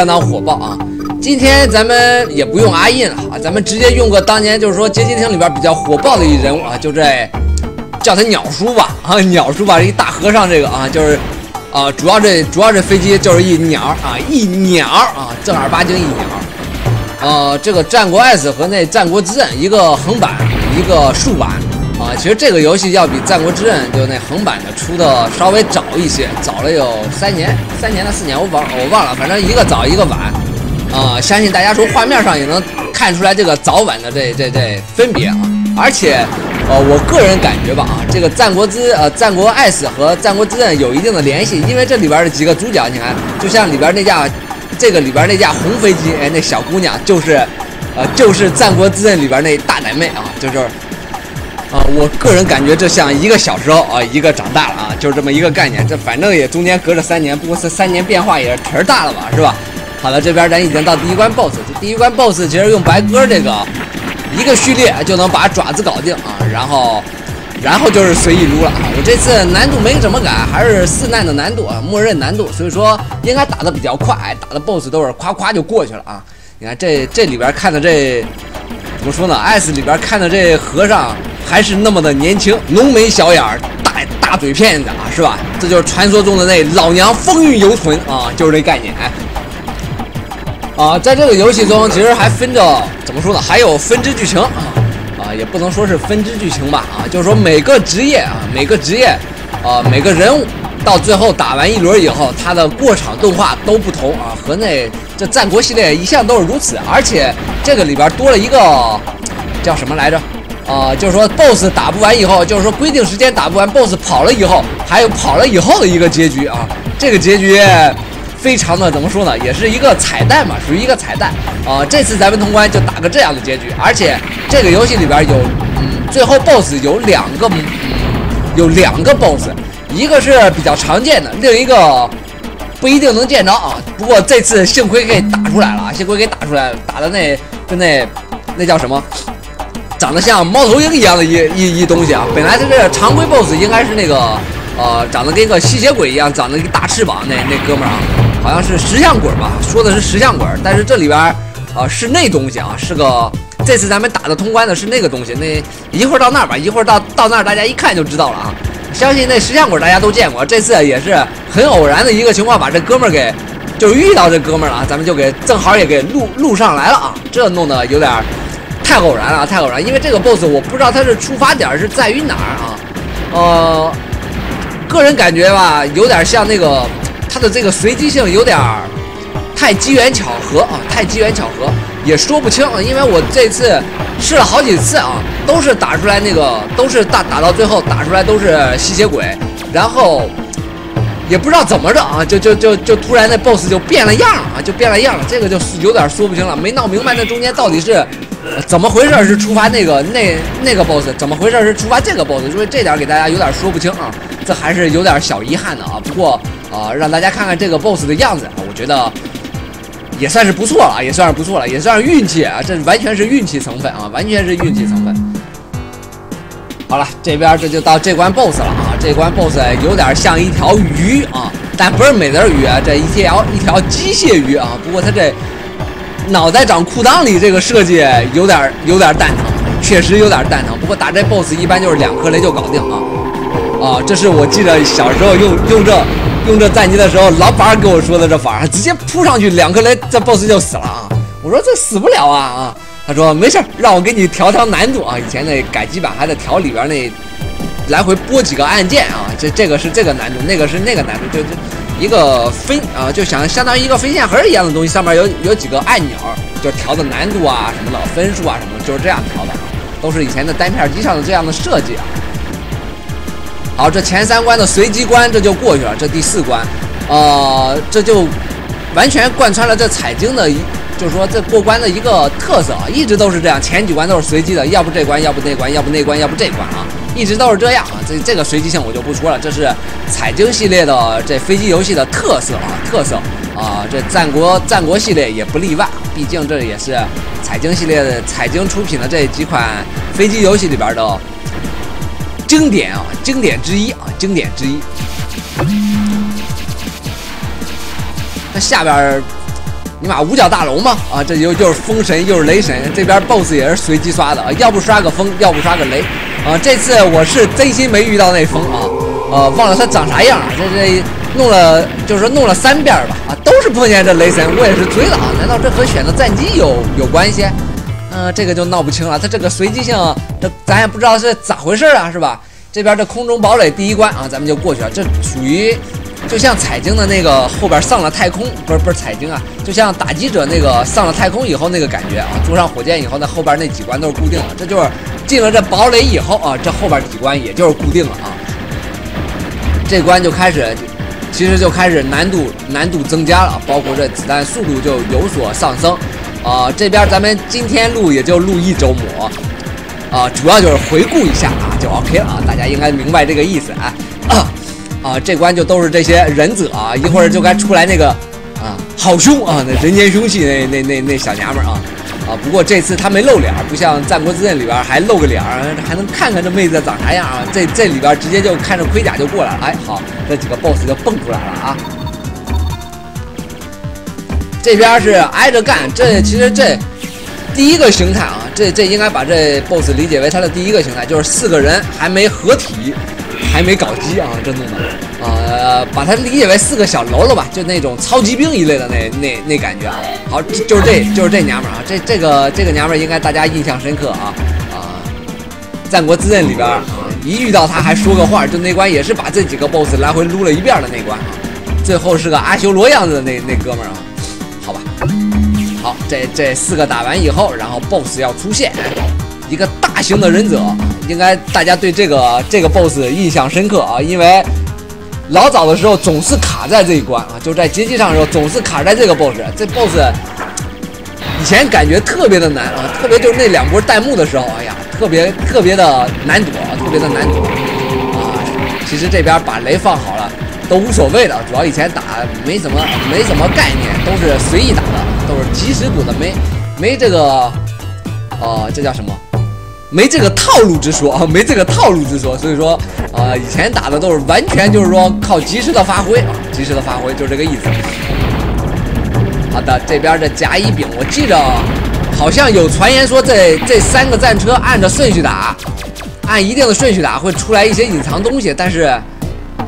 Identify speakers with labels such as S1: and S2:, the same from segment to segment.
S1: 相当火爆啊！今天咱们也不用阿印了啊，咱们直接用个当年就是说街机厅里边比较火爆的一人物啊，就这叫他鸟叔吧啊，鸟叔吧，一大和尚这个啊，就是啊，主要这主要这飞机就是一鸟啊，一鸟啊，正儿八经一鸟。呃，这个战国 S 和那战国之刃，一个横版，一个竖版。啊，其实这个游戏要比《战国之刃》就那横版的出的稍微早一些，早了有三年，三年到四年，我忘我忘了，反正一个早一个晚。啊，相信大家从画面上也能看出来这个早晚的这这这分别啊。而且，呃，我个人感觉吧啊，这个《战国之》呃《战国 S》和《战国之刃》有一定的联系，因为这里边的几个主角，你看，就像里边那架，这个里边那架红飞机，哎，那小姑娘就是，呃，就是《战国之刃》里边那大奶妹啊，就是。啊，我个人感觉这像一个小时候啊，一个长大了啊，就是这么一个概念。这反正也中间隔着三年，不过这三年变化也是忒大了吧，是吧？好了，这边咱已经到第一关 BOSS，这第一关 BOSS 其实用白鸽这个一个序列就能把爪子搞定啊，然后然后就是随意撸了啊。我这次难度没怎么改，还是四难的难度啊，默认难度，所以说应该打的比较快，打的 BOSS 都是夸夸就过去了啊。你看这这里边看的这怎么说呢？S 里边看的这和尚。还是那么的年轻，浓眉小眼儿，大大嘴片子啊，是吧？这就是传说中的那老娘风韵犹存啊，就是这概念。啊，在这个游戏中，其实还分着怎么说呢？还有分支剧情啊，啊，也不能说是分支剧情吧，啊，就是说每个职业啊，每个职业，啊，每个人物到最后打完一轮以后，它的过场动画都不同啊，和那这战国系列一向都是如此，而且这个里边多了一个叫什么来着？啊，就是说，BOSS 打不完以后，就是说规定时间打不完，BOSS 跑了以后，还有跑了以后的一个结局啊。这个结局非常的怎么说呢？也是一个彩蛋嘛，属于一个彩蛋啊。这次咱们通关就打个这样的结局，而且这个游戏里边有，嗯，最后 BOSS 有两个，嗯有两个 BOSS，一个是比较常见的，另一个不一定能见着啊。不过这次幸亏给打出来了啊，幸亏给打出来了，打的那就那那叫什么？长得像猫头鹰一样的一一一东西啊！本来这个常规 BOSS 应该是那个，呃，长得跟个吸血鬼一样，长得一个大翅膀那那哥们儿啊，好像是石像鬼吧？说的是石像鬼，但是这里边啊是那东西啊，是个这次咱们打的通关的是那个东西。那一会儿到那儿吧，一会儿到到那儿大家一看就知道了啊！相信那石像鬼大家都见过，这次也是很偶然的一个情况，把这哥们儿给就遇到这哥们儿了，咱们就给正好也给录录上来了啊！这弄得有点。太偶然了，太偶然！因为这个 boss 我不知道他是出发点是在于哪儿啊？呃，个人感觉吧，有点像那个他的这个随机性有点太机缘巧合啊，太机缘巧合也说不清。因为我这次试了好几次啊，都是打出来那个，都是打打到最后打出来都是吸血鬼，然后也不知道怎么着啊，就就就就突然那 boss 就变了样啊，就变了样了，这个就有点说不清了，没闹明白那中间到底是。怎么回事？是触发那个那那个 boss？怎么回事？是触发这个 boss？所以这点给大家有点说不清啊，这还是有点小遗憾的啊。不过啊，让大家看看这个 boss 的样子啊，我觉得也算是不错了，也算是不错了，也算是运气啊。这完全是运气成分啊，完全是运气成分。好了，这边这就到这关 boss 了啊。这关 boss 有点像一条鱼啊，但不是美人鱼啊，这一条一条机械鱼啊。不过它这。脑袋长裤裆里，这个设计有点有点蛋疼，确实有点蛋疼。不过打这 boss 一般就是两颗雷就搞定啊啊！这是我记得小时候用用这用这战机的时候，老板给我说的这法，直接扑上去两颗雷，这 boss 就死了啊！我说这死不了啊啊！他说没事，让我给你调调难度啊。以前那改机版还得调里边那来回拨几个按键啊，这这个是这个难度，那个是那个难度，就就。一个分啊，就想相当于一个分线盒一样的东西，上面有有几个按钮，就调的难度啊什么的，分数啊什么，就是这样调的，都是以前的单片机上的这样的设计啊。好，这前三关的随机关这就过去了，这第四关，呃，这就完全贯穿了这彩晶的一，就是说这过关的一个特色啊，一直都是这样，前几关都是随机的，要不这关，要不那关，要不那关，要不这关啊。一直都是这样啊，这这个随机性我就不说了，这是彩晶系列的这飞机游戏的特色啊，特色啊，这战国战国系列也不例外，毕竟这也是彩晶系列的彩晶出品的这几款飞机游戏里边的经典啊，经典之一啊，经典之一。那下边尼玛五角大楼嘛，啊，这又又是风神又是雷神，这边 BOSS 也是随机刷的啊，要不刷个风，要不刷个雷，啊，这次我是真心没遇到那风啊，呃，忘了他长啥样，这这弄了就是说弄了三遍吧，啊，都是碰见这雷神，我也是追了啊，难道这和选择战机有有关系？嗯，这个就闹不清了，他这个随机性，这咱也不知道是咋回事啊，是吧？这边这空中堡垒第一关啊，咱们就过去了，这属于。就像彩晶的那个后边上了太空，不是不是彩晶啊，就像打击者那个上了太空以后那个感觉啊，坐上火箭以后，那后边那几关都是固定的，这就是进了这堡垒以后啊，这后边几关也就是固定了啊。这关就开始，其实就开始难度难度增加了，包括这子弹速度就有所上升啊。这边咱们今天录也就录一周目啊，主要就是回顾一下啊，就 OK 了啊，大家应该明白这个意思啊。啊，这关就都是这些忍者啊，一会儿就该出来那个啊，好凶啊，那人间凶器那那那那小娘们儿啊啊！不过这次他没露脸，不像《战国之刃》里边还露个脸，还能看看这妹子长啥样啊。这这里边直接就看着盔甲就过来了，哎，好，这几个 BOSS 就蹦出来了啊。这边是挨着干，这其实这第一个形态啊，这这应该把这 BOSS 理解为他的第一个形态，就是四个人还没合体。还没搞基啊，真的呢，呃，把它理解为四个小喽啰吧，就那种超级兵一类的那那那感觉啊。好，就是这就是这娘们儿啊，这这个这个娘们儿应该大家印象深刻啊啊！战国之刃里边啊，一遇到他还说个话，就那关也是把这几个 BOSS 来回撸了一遍的那关啊。最后是个阿修罗样子的那那哥们儿啊，好吧。好，这这四个打完以后，然后 BOSS 要出现。一个大型的忍者，应该大家对这个这个 boss 印象深刻啊，因为老早的时候总是卡在这一关啊，就在街机上的时候总是卡在这个 boss。这 boss 以前感觉特别的难啊，特别就是那两波弹幕的时候，哎呀，特别特别的难躲，特别的难躲啊。其实这边把雷放好了都无所谓的，主要以前打没怎么没什么概念，都是随意打的，都是及时补的，没没这个呃，这叫什么？没这个套路之说 啊，没这个套路之说，所以说，呃，以前打的都是完全就是说靠及时的发挥啊，及时的发挥就是这个意思。好的，这边的甲乙丙，我记着好像有传言说这这三个战车按着顺序打，按一定的顺序打会出来一些隐藏东西，但是，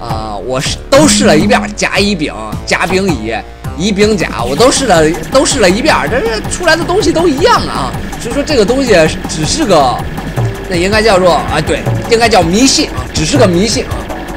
S1: 啊，我是都试了一遍，甲乙丙，甲丙乙。乙丙甲我都试了，都试了一遍，这这出来的东西都一样啊，所以说这个东西只是个，那应该叫做啊，对，应该叫迷信啊，只是个迷信啊，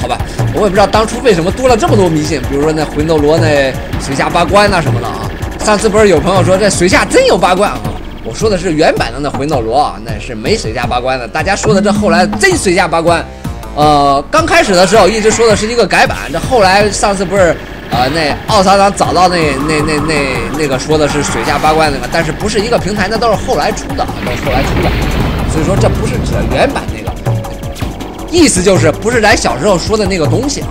S1: 好吧，我也不知道当初为什么多了这么多迷信，比如说那魂斗罗那水下八关呐什么的啊，上次不是有朋友说这水下真有八关啊，我说的是原版的那魂斗罗啊，那是没水下八关的，大家说的这后来真水下八关，呃，刚开始的时候一直说的是一个改版，这后来上次不是。呃，那奥萨长找到那那那那那个说的是水下八关那个，但是不是一个平台，那都是后来出的，都是后来出的，所以说这不是指原版那个，意思就是不是咱小时候说的那个东西啊。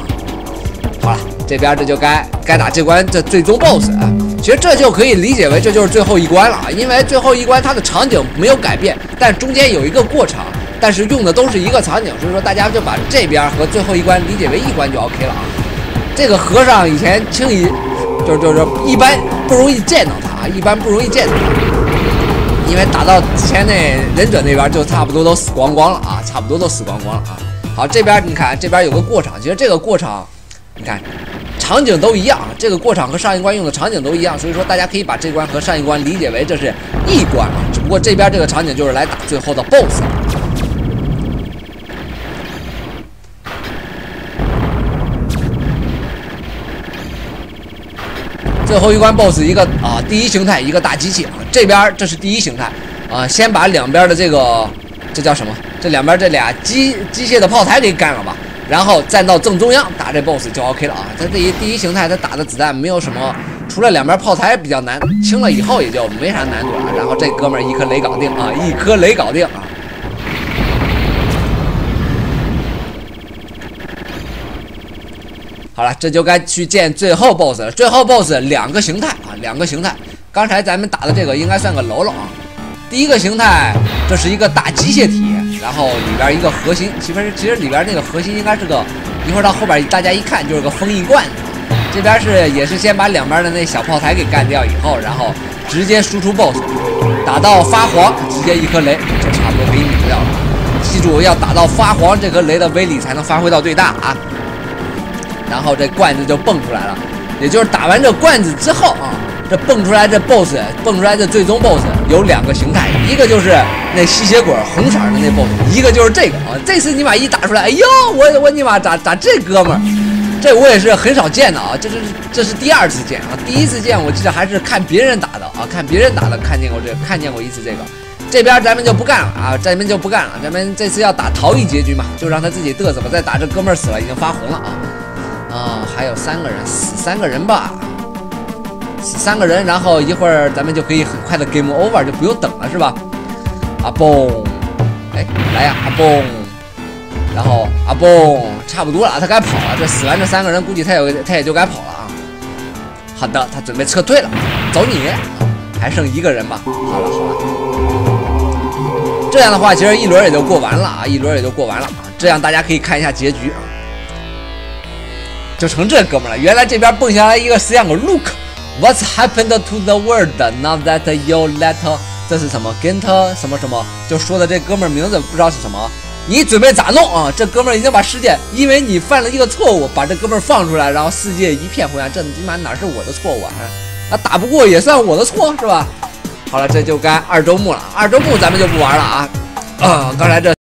S1: 好了，这边这就该该打这关这最终 BOSS 啊，其实这就可以理解为这就是最后一关了啊，因为最后一关它的场景没有改变，但中间有一个过程，但是用的都是一个场景，所以说大家就把这边和最后一关理解为一关就 OK 了啊。这个和尚以前轻易就就是一般不容易见到他，一般不容易见到他，因为打到之前那忍者那边就差不多都死光光了啊，差不多都死光光了啊。好，这边你看这边有个过场，其实这个过场，你看场景都一样，这个过场和上一关用的场景都一样，所以说大家可以把这关和上一关理解为这是一关啊，只不过这边这个场景就是来打最后的 BOSS。最后一关 BOSS 一个啊，第一形态一个大机器啊，这边这是第一形态啊，先把两边的这个这叫什么？这两边这俩机机械的炮台给干了吧，然后站到正中央打这 BOSS 就 OK 了啊。它这一第一形态它打的子弹没有什么，除了两边炮台比较难，清了以后也就没啥难度了。然后这哥们儿一颗雷搞定啊，一颗雷搞定啊。好了，这就该去见最后 BOSS 了。最后 BOSS 两个形态啊，两个形态。刚才咱们打的这个应该算个喽喽啊。第一个形态，这是一个大机械体，然后里边一个核心，其实其实里边那个核心应该是个，一会儿到后边大家一看就是个封印罐子。这边是也是先把两边的那小炮台给干掉以后，然后直接输出 BOSS，打到发黄，直接一颗雷就差不多可以免掉了。记住要打到发黄，这颗雷的威力才能发挥到最大啊。然后这罐子就蹦出来了，也就是打完这罐子之后啊，这蹦出来这 BOSS，蹦出来这最终 BOSS 有两个形态，一个就是那吸血鬼红色的那 BOSS，一个就是这个啊。这次尼玛一打出来，哎呦，我我尼玛咋咋这哥们儿？这我也是很少见的啊，这是这是第二次见啊，第一次见我记得还是看别人打的啊，看别人打的看见过这看见过一次这个，这边咱们就不干了啊，咱们就不干了，咱们这次要打逃逸结局嘛，就让他自己嘚瑟吧，再打这哥们儿死了已经发红了啊啊，还有三个人死三个人吧，死三个人，然后一会儿咱们就可以很快的 game over 就不用等了是吧？啊嘣，哎来呀啊嘣。然后阿蹦差不多了，他该跑了。这死完这三个人，估计他也他也就该跑了啊。好的，他准备撤退了，走你！还剩一个人吧。好了好了，这样的话，其实一轮也就过完了啊，一轮也就过完了啊。这样大家可以看一下结局啊，就成这哥们了。原来这边蹦下来一个实验狗，Look，what's happened to the world now that you let？这是什么？Get 什么什么？就说的这哥们名字不知道是什么。你准备咋弄啊？这哥们已经把世界，因为你犯了一个错误，把这哥们放出来，然后世界一片灰暗。这他妈哪是我的错误啊？啊，打不过也算我的错是吧？好了，这就该二周目了。二周目咱们就不玩了啊。啊，刚才这